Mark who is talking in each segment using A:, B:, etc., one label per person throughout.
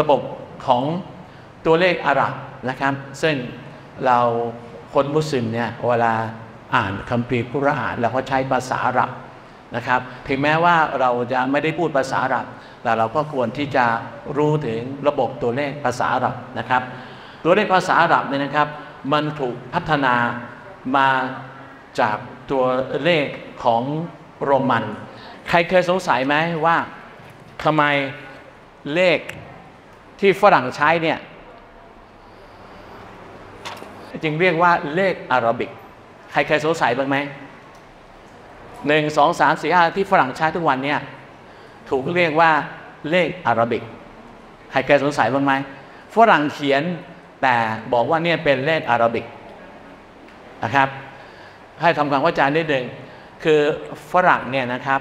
A: ระบบของตัวเลขอาหรับนะครับ ซึ่งเราคนมุสลิมเนี่ยเวลาอ่านคัมภีร์กุรอานเราก็ใช้ภาษาอาหรับนะครับ ถึงแม้ว่าเราจะไม่ได้พูดภาษาอาหรับ แต่เราก็ควรที่จะรู้ถึงระบบตัวเลขภาษาอาหรับนะครับ ตัวเลขภาษาอาหรับเนี่ยนะครับ มันถูกพัฒนามาจากตัวเลขของโรมัน ใครเคยสงสัยไหมว่าทำไมเลข ที่ฝรั่งใช้เนี่ยจึงเรียกว่าเลขอารบิก ใครเคยสงสัยบ้างไหมหนึ่งสองสามสี่ห้าที่ฝรั่งใช้ทุกวันเนี่ยถูกเรียกว่าเลขอารบิก ใครเคยสงสัยบ้างไหมฝรั่งเขียนแต่บอกว่าเนี่ยเป็นเลขอารบิกนะครับ ให้ทำความเข้าใจนิดหนึ่งคือฝรั่งเนี่ยนะครับ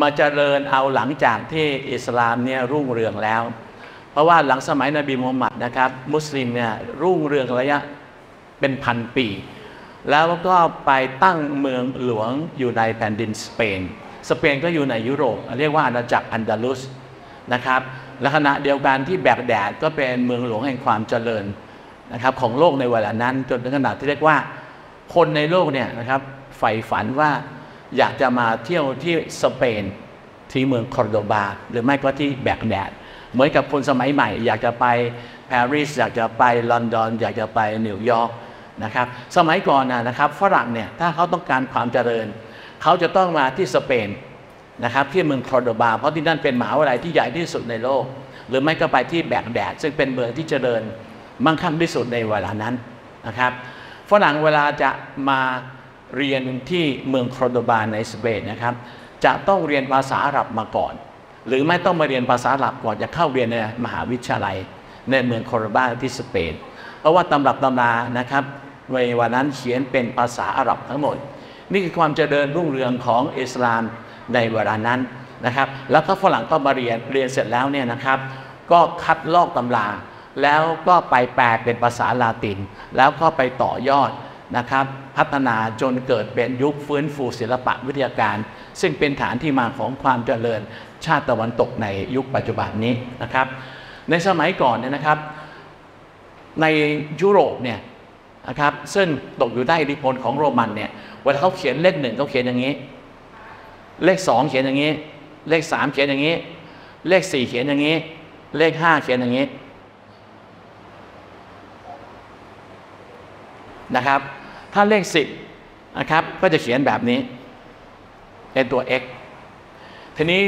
A: มาเจริญเอาหลังจากที่อิสลามเนี่ยรุ่งเรืองแล้ว ราะว่าหลังสมัยนบีมูฮัมหมัดนะครับ มุสลิมเนี่ยรุ่งเรืองระยะเป็นพันปี แล้วก็ไปตั้งเมืองหลวงอยู่ในแผ่นดินสเปน สเปนก็อยู่ในยุโรป เรียกว่าอาณาจักรอันดาลุสนะครับและขณะเดียวกันที่แบกแดดก็เป็นเมืองหลวงแห่งความเจริญนะครับของโลกในเวลานั้น จนถึงขนาดที่เรียกว่าคนในโลกเนี่ยนะครับใฝ่ฝันว่าอยากจะมาเที่ยวที่สเปนที่เมืองคอร์โดบา หรือไม่ก็ที่แบกแดด เหมือนกับคนสมัยใหม่ อยากจะไปปารีสอยากจะไปลอนดอน อยากจะไปนิวยอร์กนะครับสมัยก่อนนะครับฝรั่งเนี่ยถ้าเขาต้องการความเจริญ เขาจะต้องมาที่สเปนนะครับที่เมืองคอร์โดบา เพราะที่นั่นเป็นมหาวิทยาลัยที่ใหญ่ที่สุดในโลก หรือไม่ก็ไปที่แบกแดด ซึ่งเป็นเมืองที่เจริญมั่งคั่งที่สุดในเวลานั้นนะครับฝรั่งเวลาจะมาเรียนที่เมืองคอร์โดบาในสเปนนะครับจะต้องเรียนภาษาอาหรับมาก่อน หรือไม่ต้องมาเรียนภาษาอาหรับก่อนจะเข้าเรียนในมหาวิทยาลัย ในเมืองคอร์โดบาที่สเปนเพราะว่าตำรับตำรานะครับในวันนั้นเขียนเป็นภาษาอาหรับทั้งหมด นี่คือความเจริญรุ่งเรืองของอิสลามในเวลานั้นนะครับ แล้วก็ฝรั่งก็มาเรียนเรียนเสร็จแล้วเนี่ยนะครับ ก็คัดลอกตำรา แล้วก็ไปแปลเป็นภาษาลาติน แล้วก็ไปต่อยอดนะครับ พัฒนาจนเกิดเป็นยุคฟื้นฟูศิลปะวิทยาการ ซึ่งเป็นฐานที่มาของความเจริญ ชาติตะวันตกในยุคปัจจุบันนี้นะครับ ในสมัยก่อนเนี่ยนะครับ ในยุโรปเนี่ยนะครับซึ่งตกอยู่ใต้อิทธิพลของโรมันเนี่ยเวลาเขาเขียนเลขหนึ่งเขาเขียนอย่างนี้ เลขสองเขียนอย่างนี้ เลขสามเขียนอย่างนี้ เลขสี่เขียนอย่างนี้ เลขห้าเขียนอย่างนี้นะครับ ถ้าเลขสิบนะครับก็จะเขียนแบบนี้เป็นตัว x ทีนี้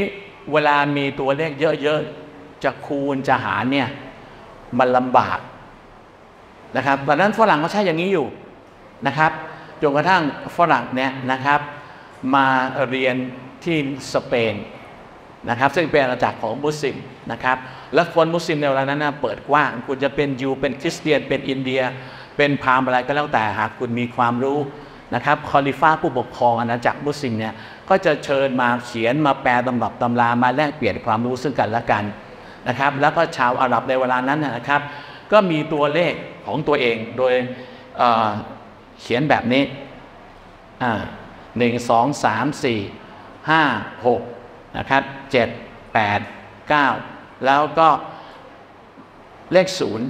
A: เวลามีตัวเลขเยอะๆ จะคูณจะหารเนี่ย มันลำบากนะครับตอนนั้นฝรั่งเขาใช้อย่างนี้อยู่นะครับจนกระทั่งฝรั่งเนี่ยนะครับ มาเรียนที่สเปนนะครับซึ่งเป็นอาณาจักรของมุสลิมนะครับ และคนมุสลิมในเวลานั้นนะเปิดกว้างคุณจะเป็นยิวเป็นคริสเตียนเป็นอินเดีย เป็นพราหมณ์อะไรก็แล้วแต่หากคุณมีความรู้ นะครับคอลิฟ้าผู้ปกครองอาณาจักรมุสลิมเนี่ยก็จะเชิญมาเขียนมาแปลตำรับตำรามาแลกเปลี่ยนความรู้ซึ่งกันและกันนะครับแล้วก็ชาวอาหรับในเวลานั้นนะครับ ก็มีตัวเลขของตัวเองโดยเเขียนแบบนี้หนึ่งสองสามสี่ห้าหกนะครับเจ็ดแปดเก้าแล้วก็เลขศูนย์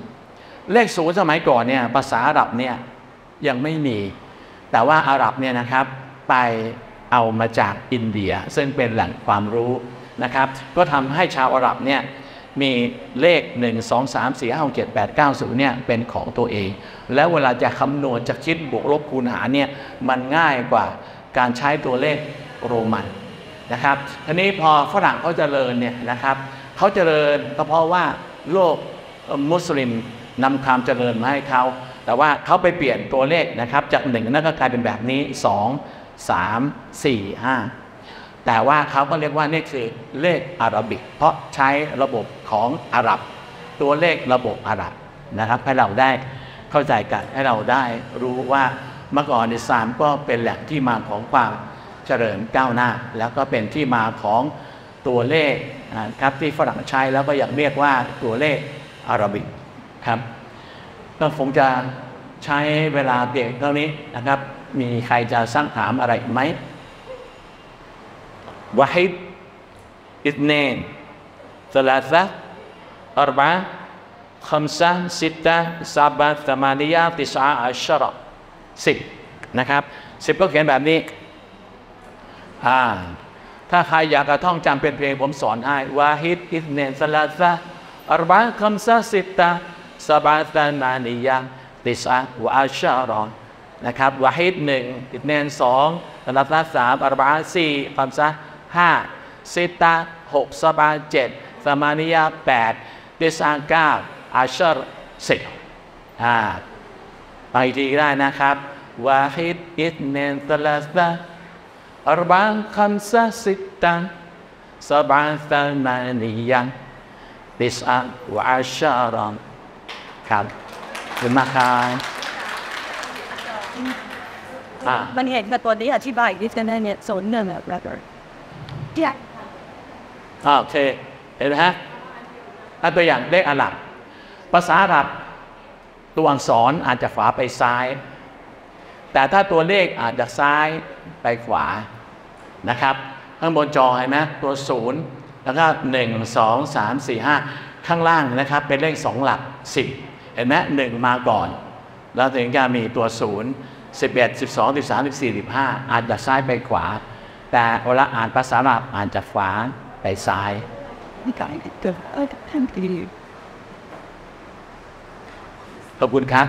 A: เลขศูนย์สมัยก่อนเนี่ยภาษาอาหรับเนี่ยยังไม่มี แต่ว่าอาหรับเนี่ยนะครับไปเอามาจากอินเดีย ซึ่งเป็นแหล่งความรู้นะครับ ก็ทำให้ชาวอาหรับเนี่ยมีเลข 1 2 3 4 5 6 7 8 9 0เนี่ยเป็นของตัวเอง แล้วเวลาจะคำนวณจะคิดบวกลบคูณหารเนี่ยมันง่ายกว่าการใช้ตัวเลขโรมันนะครับทีนี้พอฝรั่งเขาจเจริญเนี่ยนะครับเขาจเจริญก็เพราะว่าโลกมุสลิมนำความเจริญมาให้เขา แต่ว่าเขาไปเปลี่ยนตัวเลขนะครับ จากหนึ่งนั่นก็กลายเป็นแบบนี้สองสามสี่ห้าแต่ว่าเขาก็เรียกว่านี่คือเลขอาราบิก เพราะใช้ระบบของอาหรับ ตัวเลขระบบอาหรับนะครับ ให้เราได้เข้าใจกันให้เราได้รู้ว่าเมื่อก่อนอิสลามก็เป็นแหล่งที่มาของความเจริญก้าวหน้า แล้วก็เป็นที่มาของตัวเลขครับที่ฝรั่งใช้แล้วก็อยากเรียกว่าตัวเลขอาราบิกครับ ก็คงจะใช้เวลาเพียเท่านี้นะครับ มีใครจะสร้างถามอะไรไหมวาฮิดอิทเนนสลาซะอัรบะขมซะสิตะซาบะสมานียาติสาอัชรสิบนะครับสิบก็เขียนแบบนี้อ่าถ้าใครอยากกระท่องจำเป็นเพลงผมสอนให้วาฮิดอิสเนนสลาซะอัรบะขมซะสิตะะสบาตานานิยะติสะวะอัชชารอนนะครับวาฮิดหนึ่งอิสเนนสองสลาซะสามอัรบะสี่คัมซะห้าสิตตะหกสบาเจ็ดสมานิยะแปดติสะเก้าอัชชารสิบอ่าไปทีได้นะครับวาฮิดอิสเนนตลาซะอัรบะคัมซะสิตตันสบาตามานิยันติสอะวะอัชชารอน ครับขอบคุณมากครับอ่า
B: มันเห็นกับตัวนี้อธิบายอีกนิดนึงเนี่ยศูนย์หนึ่งอะแบบเนี่ย
A: อ่าโอเคเห็นไหมฮะอันตัวอย่างเลขอาหรับ ภาษาอาหรับตัวอักษรอาจจะฝาไปซ้าย แต่ถ้าตัวเลขอาจจะซ้ายไปขวานะครับ ข้างบนจอเห็นไหมตัวศูนย์แล้วก็หนึ่งสองสามสี่ห้าข้างล่างนะครับเป็นเลขสองหลักสิบ เห็นไหมหนึ่งมาก่อน แล้วถึงจะมีตัวศูนย์สิบเอ็ดสิบสองสิบสามสิบสี่สิบห้าอาจจะซ้ายไปขวา แต่เวลาอ่านภาษาอาหรับอ่านจากขวาไปซ้าย
B: นี่ไก่เกิดเออทำดี
A: ขอบคุณครับ